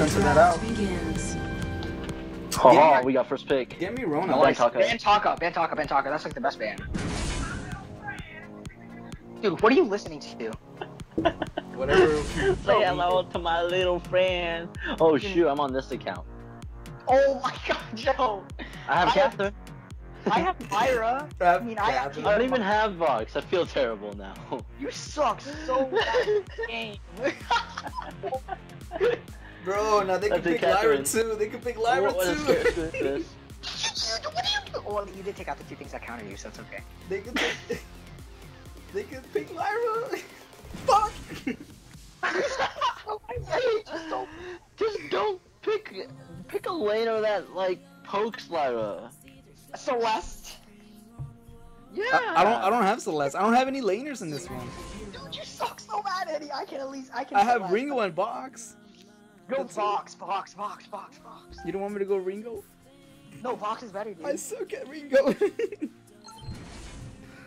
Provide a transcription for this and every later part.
censor that out. Begins. Oh, Yeah. we got first pick. Get me Rona. Nice. Taka. Ban Taka, ban Taka, Taka. That's like the best band. Dude, what are you listening to? Whatever. Say hello to my little friend. Oh shoot, I'm on this account. Oh my god, Joe! I have I Catherine. I have Myra. I mean, I actually. I don't even have Vox. I feel terrible now. You suck so bad in game. Bro, now they can That's a pick Lyra too. They can pick Lyra what, what is too. this? this? what are you doing? Well, you did take out the two things that counter you, so it's okay. They can pick. they can pick Lyra. Fuck. Just don't- Just don't pick pick a laner that like pokes Lyra. Celeste. Yeah. I, I don't. I don't have Celeste. I don't have any laners in this one. Dude, you suck so bad, Eddie. I can at least. I can. I have Ringo and Vox. Go That's it. Vox, Vox, Vox, Vox, Vox. You don't want me to go Ringo? No, Vox is better, dude. I suck at Ringo.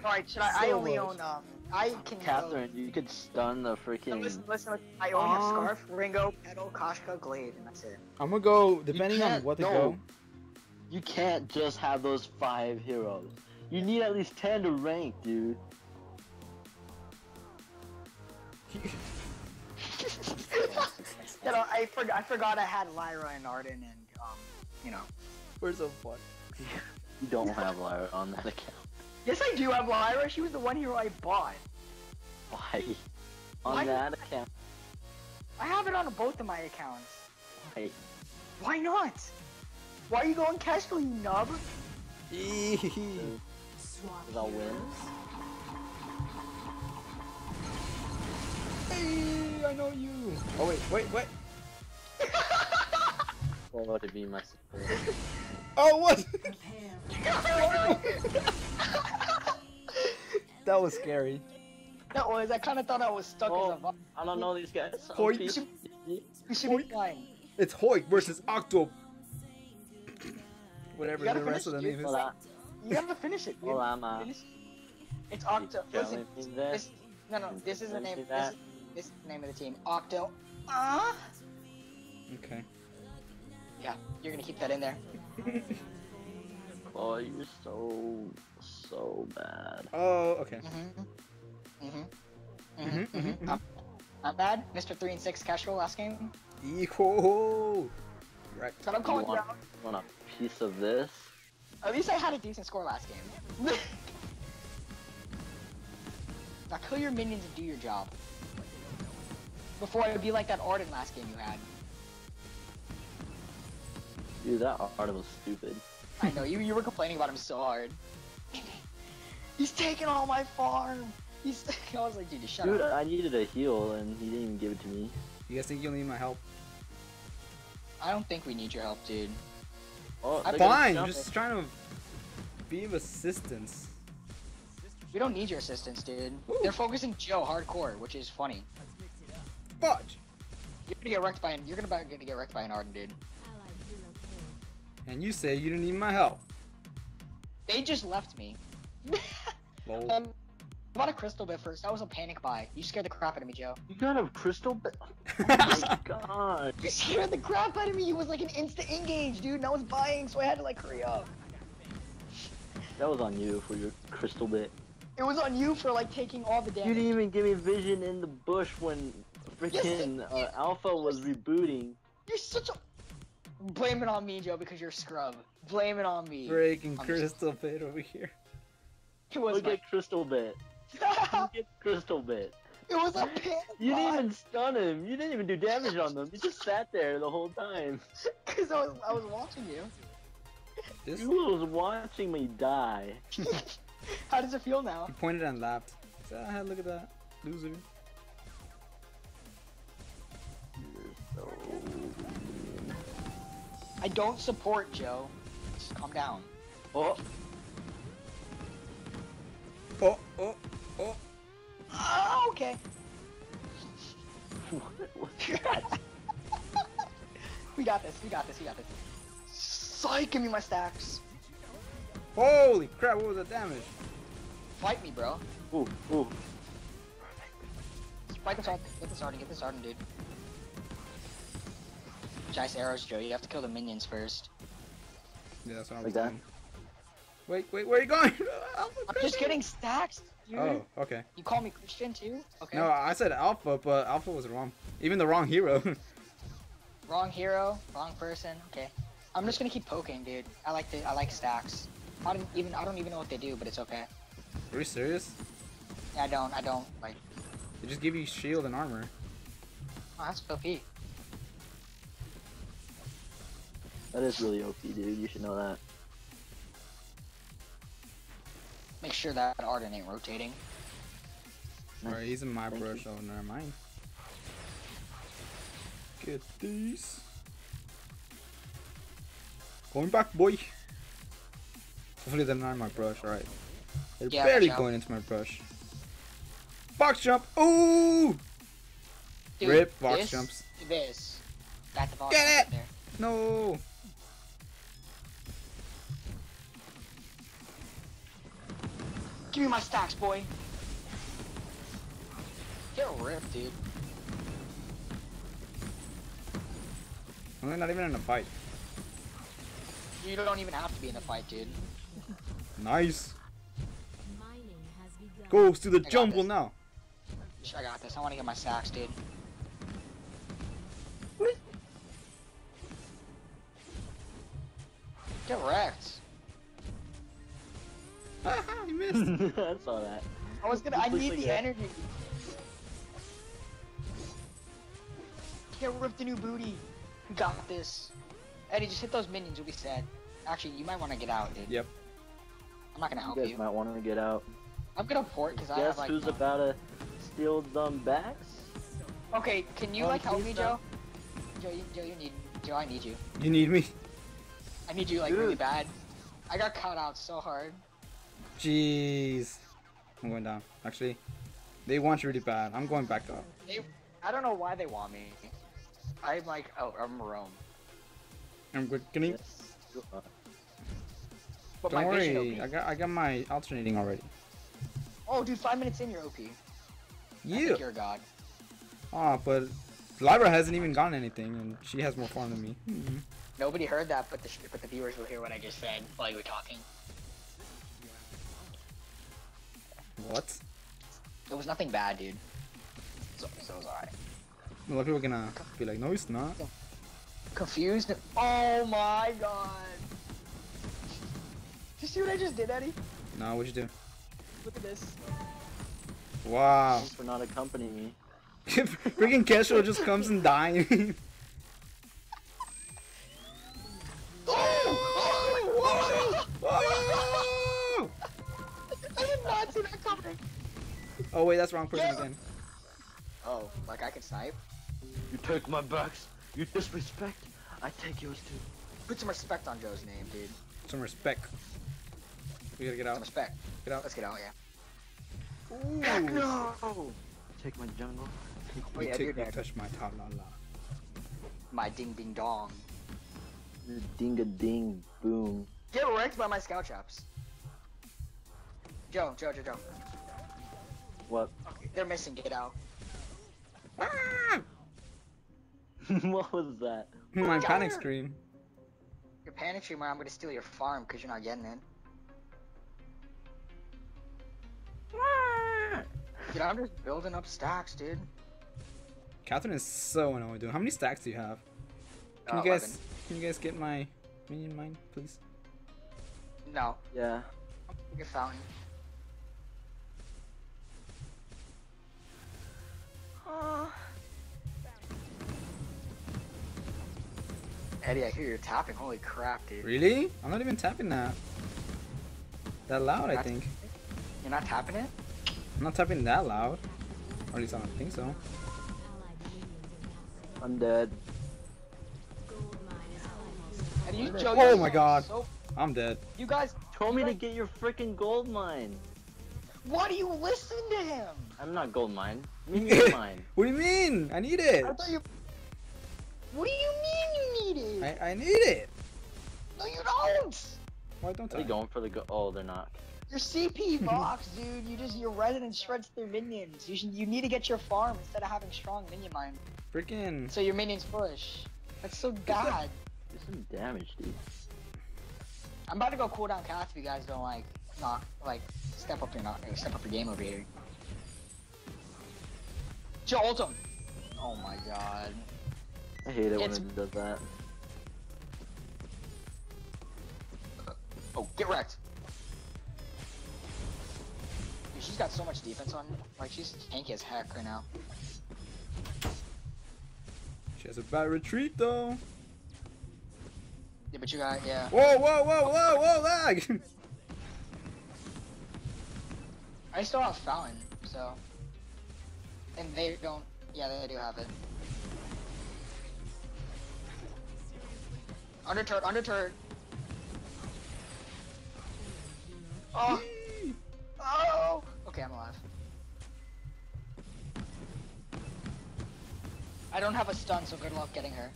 Alright, should I? I So only much. own um. I can. Catherine, you could stun the No, freaking. listen, listen, listen. I only Aw. a Skaarf, Ringo, Petal, Koshka, Glaive, and that's it. I'm gonna go depending on can't- what to no. go. You can't just have those five heroes. You need at least ten to rank, dude. you know, I forgot. I forgot I had Lyra and Ardan, and um, you know. We're so fun. You don't have Lyra on that account. Yes, I do have Lyra. She was the one hero I bought. Why? On Why- that account. I have it on both of my accounts. Why? Why not? Why are you going Kestrel, you nub? Eee. Cause I'll win. Hey, I know you. Oh wait, wait, wait. Or to be my support. Oh what? That was scary. That was. I kind of thought I was stuck Oh. as a. vi- I don't know these guys. Boy, Some you people- You should be fine. It's Hoyt versus Octo. Whatever the rest of the name is. Hola, You have to finish it. dude. hola, ma. Finish. It's Octo. Listen, Telling this. this, no, no. This is the Don't name. Say This that. is, this is the name of the team. Octo. Ah. Okay. Yeah, you're gonna keep that in there. Oh, you're so so bad. Oh, okay. Mm-hmm. Mm-hmm. Mhm, Mm-hmm. mhm, mm-hmm. Not, not bad. Mr. Three and Six Kestrel last game. Eco. Right. That's what I'm You calling you want, out. you want a piece of this? At least I had a decent score last game. now kill your minions and do your job. Before it would be like that Ardan last game you had. Dude, that art was stupid. I know you you were complaining about him so hard. He's taking all my farm. He's. I was like, dude, just shut Dude, up. I needed a heal and he didn't even give it to me. You guys think you'll need my help? I don't think we need your help, dude. Oh, I- they're gonna Fine. Just it. trying to be of assistance. We don't need your assistance, dude. Ooh. They're focusing Joe hardcore, which is funny. Fudge. You're gonna get wrecked by an. You're gonna, gonna get wrecked by an Ardan, dude. And you say you didn't need my help. They just left me. Lol. um, I bought a crystal bit first. That was a panic buy. You scared the crap out of me, Joe. You got a crystal bit. Oh my god. You scared the crap out of me. It was like an instant engage, dude. And I was buying, so I had to like hurry up. That was on you for your crystal bit. It was on you for like taking all the damage. You didn't even give me vision in the bush when freaking uh, Alpha was rebooting. You're such a. Blame it on me, Joe, because you're a scrub. Blame it on me. Breaking I'm just- crystal bit over here. It was Look my... at crystal bit. Look at crystal bit. It was a panic You didn't even stun him. You didn't even do damage on them. You just sat there the whole time. Because I was, I was watching you. This You was watching me die. How does it feel now? he pointed and laughed. He said, ah, look at that. Loser. I don't support Joe. Just calm down. Oh, Oh, oh, oh. Oh, okay. what was that? We got this. We got this. We got this. Psych! Give me my stacks. Holy crap, what was the damage? Fight me, bro. Ooh, ooh. Fight this Ardan. Get this Ardan. Get this Ardan, dude. Dice arrows, Joe. You have to kill the minions first. Yeah, that's what I'm Like that? doing. Wait, wait, where are you going? Alpha I'm just getting stacks, dude. Oh, okay. You call me Christian too? Okay. No, I said Alpha, but Alpha was wrong. Even the wrong hero. Wrong hero, wrong person. Okay. I'm just gonna keep poking, dude. I like the I like stacks. I don't even I don't even know what they do, but it's okay. are you serious? Yeah, I don't I don't like. They just give you shield and armor. Oh, that's OP. That is really OP, dude. You should know that. Make sure that Arden ain't rotating. Nice. Alright, he's in my Thank brush, you. oh never mind. Get these. Going back, boy. Hopefully they're not in my brush, alright. They're Yeah, barely going into my brush. Vox jump! Ooh! Dude, Rip, Vox this, jumps. This. Got the Vox Get right it! there. No! Give me my stacks, boy. Get ripped, dude. I'm not even in a fight. You don't even have to be in the fight, dude. Nice. Mining has begun. Goes to the got jungle now. I got this. I want to get my stacks, dude. Get wrecked. Saw that. I was gonna. I need the that. energy. Get ripped a new booty. Got this. Eddie, just hit those minions. You'll be sad. Actually, you might want to get out, dude. Yep. I'm not gonna help You help guys you. might want to get out. I'm gonna port because I Guess have like. who's no- about to steal them backs? Okay, can you Oh, like help me, stop. Joe? Joe, you, Joe, you need. Joe, I need you. You need me. I need you like really bad. I got caught out so hard. Jeez. I'm going down. Actually, they want you really bad. I'm going back up. They, I don't know why they want me. I'm like, oh, I'm Rome. I'm good. Can you? Yes. you are. But Don't my worry. I got I got my alternating already. Oh, dude, five minutes in, you're OP. I think you're a god. Ah, but Lyra hasn't even gotten anything, and she has more farm than me. Mhm. Nobody heard that, but the but the viewers will hear what I just said while you were talking. What? It was nothing bad, dude. So, so it was alright. A lot of people are gonna be like, no, it's not. Confused? Oh my god! Did you see what I just did, Eddie? No, what'd you do? Look at this. Wow. Thanks for not accompanying me. Freaking Kestrel just comes and dies. Oh wait, that's wrong person Yeah. again. Oh, like I can snipe? You take my backs. You disrespect. I take yours too. Put some respect on Joe's name, dude. Some respect. We gotta get out. Some out. respect. Get out. Let's get out, yeah. Ooh. No. Take my jungle. Take Oh, You yeah, take- you're you dead. touch my ta la la. My ding ding dong. ding a ding boom. Get wrecked by my scout chops. Joe, Joe, Joe, Joe. What? They're missing. Get out. Ah! what was that? My panic Jar. scream. You're panicking where I'm gonna steal your farm because you're not getting it. Dude, I'm just building up stacks, dude. Catherine is so annoying, dude. How many stacks do you have? Can Uh, you guys 11. can you guys get my minion mine, please? No. Yeah. Your fountain. Uh. Eddie, I hear you're tapping. Holy crap, dude. Really? I'm not even tapping that. That loud, I think. You're not tapping it? I'm not tapping that loud. Or at least I don't think so. Allied minions in I'm dead. Gold mine And you, Joe, Oh you my God. So, I'm dead. you guys, Told me to get your freaking gold mine. Why do you listen to him? I'm not gold mine. Minion mine. What do you mean? I need it. I thought you. What do you mean you need it? I, I need it. No, you don't. Why don't Are they I? going for the go? Oh, they're not. Your CP Vox, dude. You just your resident shreds their minions. You should. You need to get your farm instead of having strong minion mine. Freaking. So your minions push. That's so bad. Do some damage, dude. I'm about to go cool down cast if you guys don't like knock like step up your knock step up your game over here. Joe ult him. Oh my god. I hate it It's- when it does that. Uh, oh, get wrecked. Dude, she's got so much defense on like she's tanky as heck right now. She has a bad retreat though. Yeah, but you got yeah. Whoa, whoa, whoa, whoa, whoa, lag! I still have fountain, so and they don't yeah they do have it. Under turret, under turret. Oh, oh. Okay, I'm alive. I don't have a stun, so good luck getting her.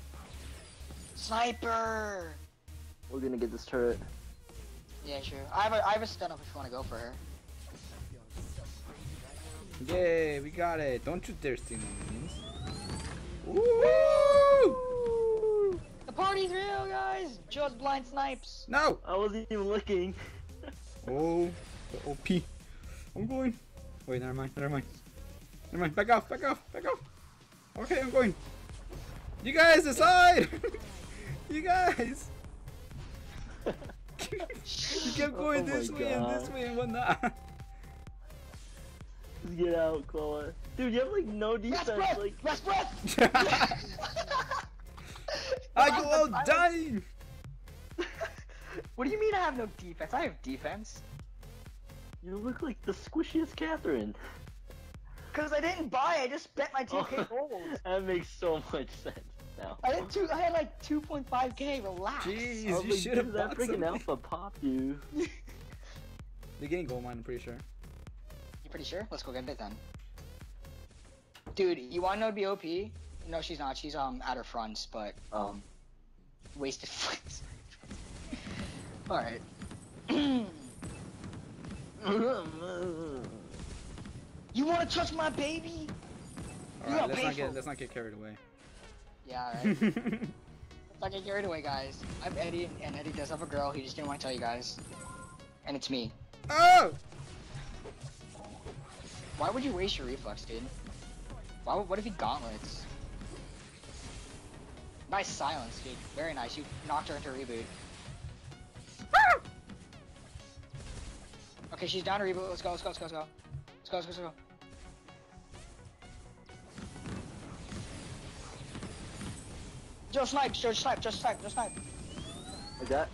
Sniper. We're gonna get this turret. Yeah, sure. I have a I have a stun up if you want to go for her. Yay, we got it. Don't you dare steal my minions. Woo! The party's real, guys. Just blind snipes. No! I wasn't even looking. Oh, the OP. I'm going. Wait, never mind, never mind. Never mind, back off, back off, back off. Okay, I'm going. You guys decide! you guys! you kept going Oh this my way and this way and whatnot. Just get out, Chloe. Dude, you have like no Last defense. breath. Like, Last breath. I go out dying! What do you mean I have no defense? I have defense. you look like the squishiest Catherine. Cause I didn't buy. I just spent my 2k gold. that makes so much sense now. I had two. I had like 2.5k. Relax. Jeez, was you like, should dude, have that bought freaking something. alpha popped you. They're getting gold mine, I'm pretty sure. You pretty sure? Let's go get it then. Dude, you want to know to be OP? No, she's not. She's um at her fronts, but um wasted fronts. All right. you want to touch my baby? Alright, let's not get let's not get carried away. Yeah, alright. Let's not get carried away, guys. I'm Eddie, and Eddie does have a girl. He just didn't want to tell you guys. And it's me. oh! Why would you waste your reflex, dude? Why would, what if he gauntlets? Nice silence, dude. Very nice. You knocked her into reboot. Okay, she's down to reboot. Let's go, let's go, let's go, let's go. Let's go, let's go, let's go. Joe snipe, Joe snipe, Joe snipe, Joe snipe. like that?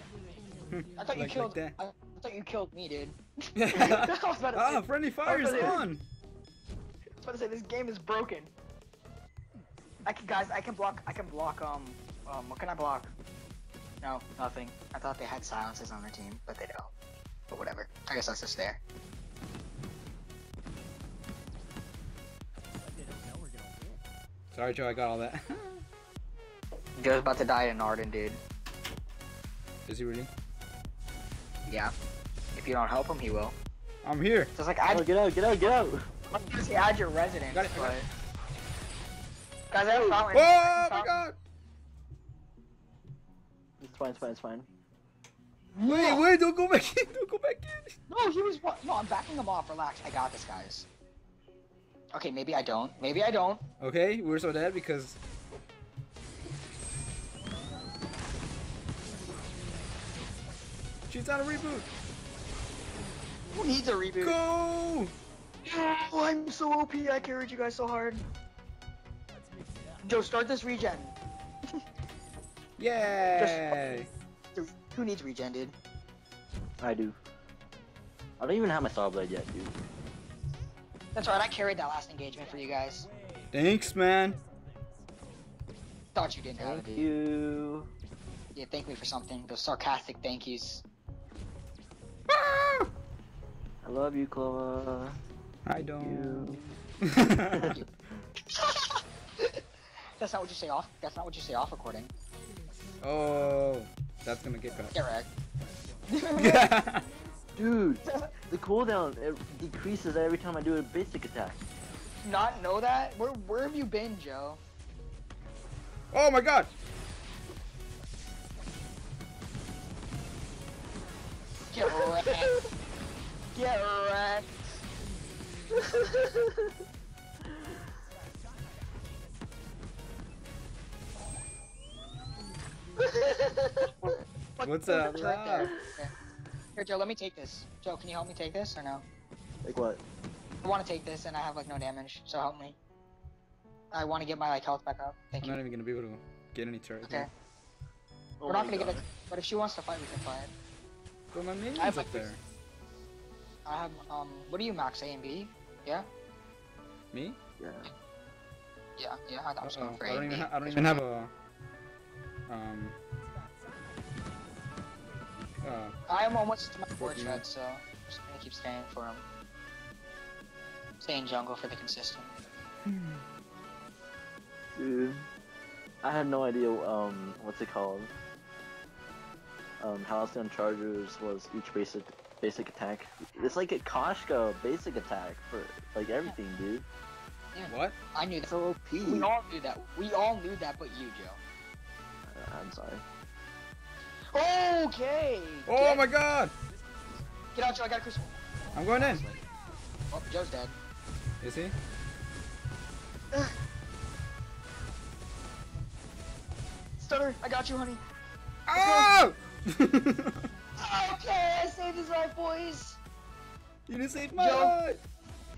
I thought you Like- killed. like I, I thought you killed me, dude. that. I was about to ah, friendly fire is I was on! I was about to say this game is broken. I can, guys, I can block. I can block. Um, um, what can I block? No, nothing. I thought they had silences on their team, but they don't. But whatever. I guess that's just there. Sorry, Joe, I got all that. Joe's about to die in Ardan, dude. is he really? Yeah. If you don't help him, he will. I'm here. Just like Oh, add, get out, get out, get out! I'm gonna say add your resident. Got it, but... Guys, I have fountain. Oh my fountain. god! It's fine, it's fine, it's fine. Wait, wait, don't go back in, don't go back in! No, he was what? No, I'm backing him off. Relax. I got this, guys. Okay, maybe I don't. Maybe I don't. Okay, we're so dead because. She's on a reboot! Who needs a reboot? Go! Oh, I'm so OP. I carried you guys so hard. Joe, start this regen. Yay! Dude, Who needs regen, dude? I do. I don't even have my saw blade yet, dude. That's right. I carried that last engagement for you guys. Thanks, man. Thought you didn't have it, Thank you. Yeah, thank me for something. Those sarcastic thank yous. I love you, Chloe. I don't. that's not what you say off. That's not what you say off recording. Oh, that's gonna get cut. Get wrecked. yeah. Dude, the cooldown decreases every time I do a basic attack. Not know that? Where where have you been, Joe? Oh my god! Get wrecked. Get wrecked. Fuck, What's up, the turret there. Love? Here. Here, Joe, let me take this. Joe, can you help me take this or no? Like what? I want to take this and I have like no damage, so help me. I want to get my like health back up. Thank I'm you. not even gonna be able to get any turret. Okay. Oh We're not gonna get it, but if she wants to fight, we can fight. Bro, my minions I have, up like, there. I have um. What are you max A and B? Yeah. Me? Yeah. Yeah. Yeah. I thought I was Uh-oh. going for I A don't even. B. Ha- I don't even have a. Um. Uh, I am almost to my four Fuck so I'm just gonna keep staying for him. Stay in jungle for the consistent. Dude, I had no idea. Um, what's it called? Um, Halcyon Chargers was each basic basic attack. It's like a Koshka basic attack for like everything, dude. what? I knew that. So OP. We all knew that. We all knew that, but you, Joe. Uh, I'm sorry. Okay. Oh get, my god! Get out, Joe. I got a crucible. I'm going in. Oh, Joe's dead. Is he? Stunner, I got you, honey. Oh! Okay, I saved his life, boys. you just saved my Joe. life!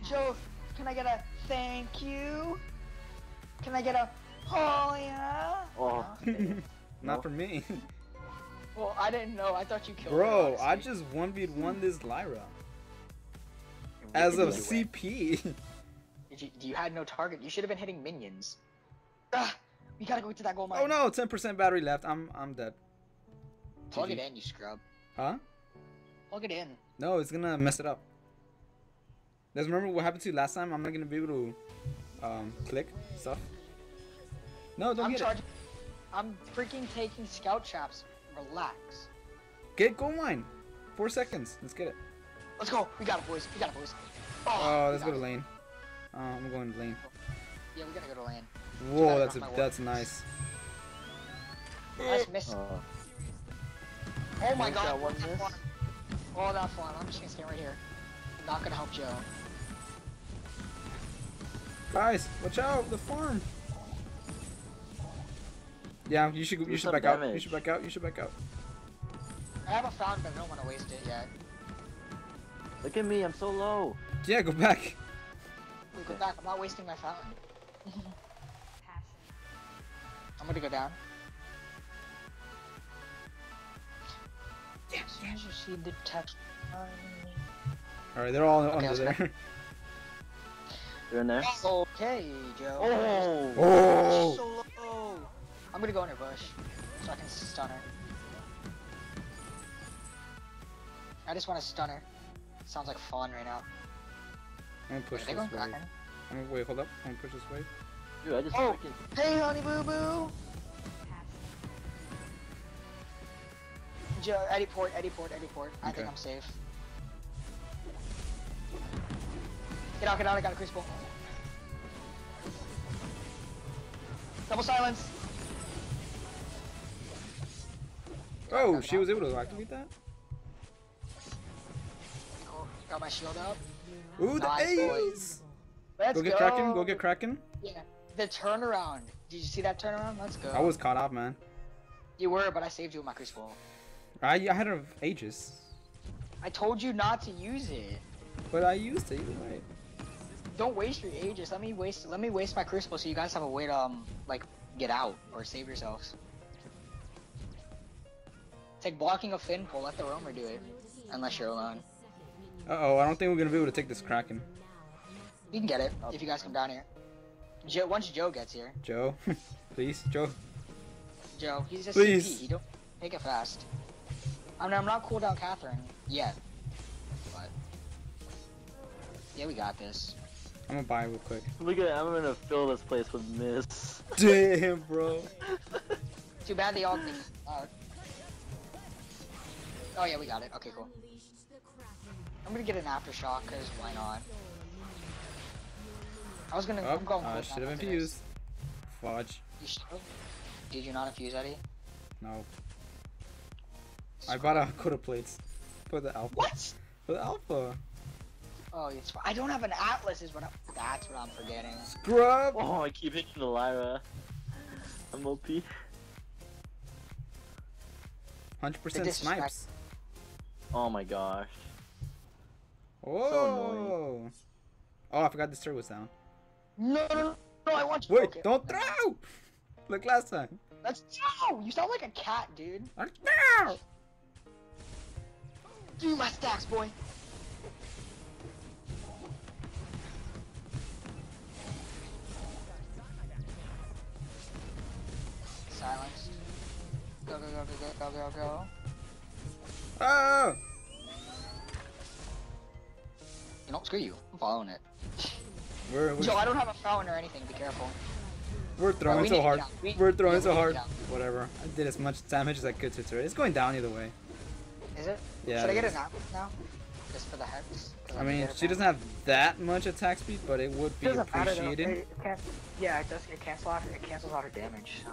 Joe, can I get a thank you? Can I get a oh yeah? Oh, Not for me. Well, I didn't know. I thought you killed Bro, her. I just 1v1 this Lyra. As a CP. Did you, you had no target. You should have been hitting minions. Ah, we gotta go to that gold mine. Oh no, 10% battery left. I'm I'm dead. Plug it GG. in, you scrub. Huh? Plug it in. No, it's gonna mess it up. Guys, remember what happened to you last time? I'm not gonna be able to um click stuff. No, don't I'm get charging. I'm freaking taking scout traps. Relax. Get gold mine. Four seconds. Let's get it. Let's go. We got it, boys. We got it, boys. Oh, we let's go to lane. Oh, I'm going to lane. Yeah, we gotta go to lane. Whoa, that's a, that's nice. Nice miss. uh, Oh my god. shot, that miss. farm. Oh, that farm. I'm just gonna stand right here. Not gonna help Joe. Guys, watch out, the farm. Yeah, you should you Do should some back out. You should back out. You should back out. I have a fountain, but I don't want to waste it yet. look at me, I'm so low. Yeah, go back. Wait, go back. I'm not wasting my fountain. I'm gonna go down. Yes. As soon you see the text. All right, they're all Okay, under let's there. You're in there. Okay, Joe. Oh. Oh. So low. I'm gonna go in her bush so I can stun her. I just want to stun her. Sounds like fun right now. I'm gonna push Are this way. I'm gonna wait. Hold up. I'm gonna push this way. Dude, I just Oh. freaking. Hey, honey boo boo. Eddie Port, Eddie Port, Eddie Port. I think I'm safe. Get out, get out, I got a crucible. Double silence. Oh, she was able to activate that. Cool. Got my shield up. Ooh, the Nice, boys. A's. Let's Go get. Kraken. Go get Kraken. Yeah. The turnaround. Did you see that turnaround? Let's go. I was caught off, man. You were, but I saved you with my crucible. I I had it of Aegis, I told you not to use it. but I used it either way. Don't waste your Aegis. Let me waste. Let me waste my crucible so you guys have a way to um like get out or save yourselves. It's like blocking a fin pull. Let the roamer do it, unless you're alone. Uh oh, I don't think we're gonna be able to take this Kraken. You can get it if you guys come down here. Joe, once Joe gets here, Joe, please, Joe. Joe, he's a Please. CP. He don't take it fast. I mean, I'm not cooldown Catherine yet, but yeah, we got this. I'm gonna buy real quick. Look at I'm gonna fill this place with mist. Damn, bro. Too bad they all. Uh, oh yeah, we got it. Okay, cool. I'm gonna get an aftershock because why not? I was gonna. Oh, I'm going. I cooldown should have after infused. Fudge. this. You should. Did you not infuse Eddie? No. I bought a Coat of Plates. For the alpha. What? For the alpha. Oh, it's fine. I don't have an atlas. Is what I'm. That's what I'm forgetting. Scrub. Oh, I keep hitting the Lyra. I'm OP. Hundred percent disrespect. snipes. Oh my gosh. Whoa. oh, I forgot this turret was down. No, no, no, no, I want. Wait, okay. don't throw! Like last time. Let's no. You sound like a cat, dude. No! Do my stacks, boy. Silence. Go, go, go, go, go, go, go, go. Oh! You know, screw you. I'm following it. We're, we're, I don't have a fountain or anything. Be careful. we're throwing we so hard. We- We're throwing yeah, so we need hard. Whatever. I did as much damage as I could to the turret. It's going down either way. Is it? Yeah. Should I get is. an apple now? Just for the hex? 'Cause I mean, she doesn't have that much attack speed, but it would be Doesn't matter, though. appreciated. It, it yeah, it does. It cancels out. It cancels out her damage. So.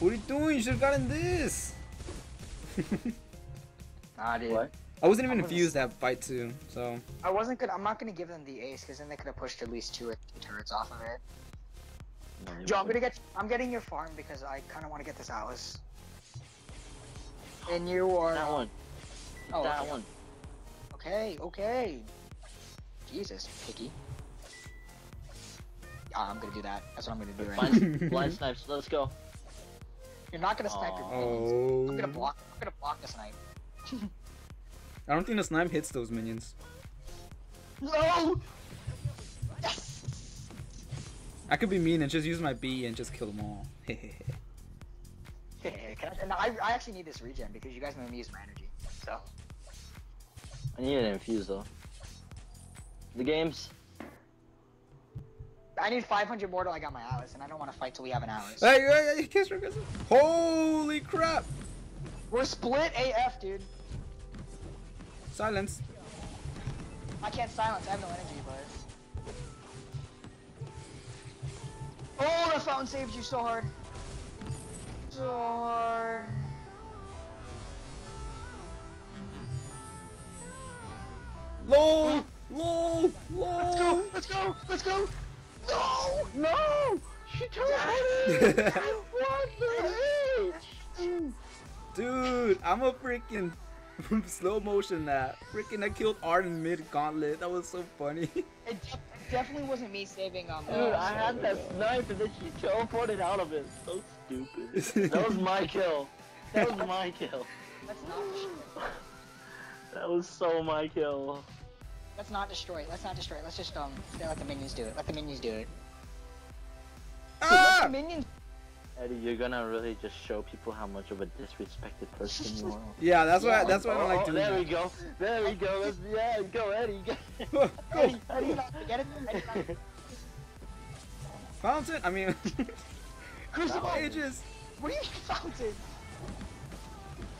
What are you doing? You should have gotten this. Nah, dude. What? I wasn't even I was- infused that fight too, so I wasn't gonna. I'm not gonna give them the ace because then they could have pushed at least two turrets off of it. Joe, I'm gonna get. I'm getting your farm because I kind of want to get this Atlas. And you are. That one. Oh, that okay. one. Okay, okay. Jesus, picky. Yeah, I'm gonna do that. That's what I'm gonna do right now. Blind, blind snipes. Let's go. You're not gonna snipe your Aw. minions. I'm gonna block. I'm gonna block the snipe. I don't think the snipe hits those minions. No. Yes. I could be mean and just use my B and just kill them all. Can I, and I, I actually need this regen because you guys made me use my energy. So. I need an infuse though. The games. I need 500 more till I got my Atlas, and I don't want to fight till we have an Atlas. hey, hey, hey, kiss her, kiss her. Holy crap! We're split AF, dude. Silence. I can't silence. I have no energy, but. Oh, the fountain saved you so hard. So hard. LOL! LOL! Let's go. Let's go. Let's go. No. No. She me. what the heck? Dude, I'm a freaking slow motion that. Freaking I killed Ardan mid gauntlet. That was so funny. It de- definitely wasn't me saving um. Dude, uh, I had that snipe and then she teleported out of it. So stupid. that was my kill. That was my kill. Let's not. Destroy. That was so my kill. Let's not destroy. it. Let's not destroy. it. Let's just um. Let the minions do it. Let the minions do it. Let the ah! minions. Eddie, you're gonna really just show people how much of a disrespected person you are. Yeah, that's why. Yeah. That's why I don't like Oh, doing there we go. There we go. Let's, yeah, go, Eddie. Go. Eddie. Eddie, get it? Eddie, Fountain. I mean, Crucible. Aegis. What do you mean fountain?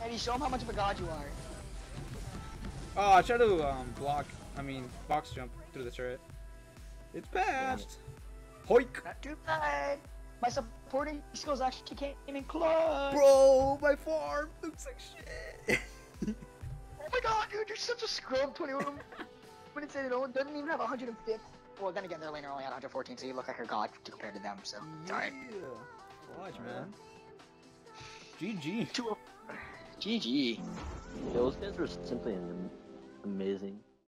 Eddie, show him how much of a god you are. Oh, I tried to um block. I mean, Vox jump through the turret. It's patched. Hoik. Not too bad. My supporting skills actually came in clutch. Bro, my farm looks like shit. Oh my god, dude, you're such a scrub. 21 minutes in, no doesn't even have 150. Well, then again, their laner only had 114, so you look like a god compared to them. So, it's alright. Watch, man. GG. GG. Those guys were simply amazing.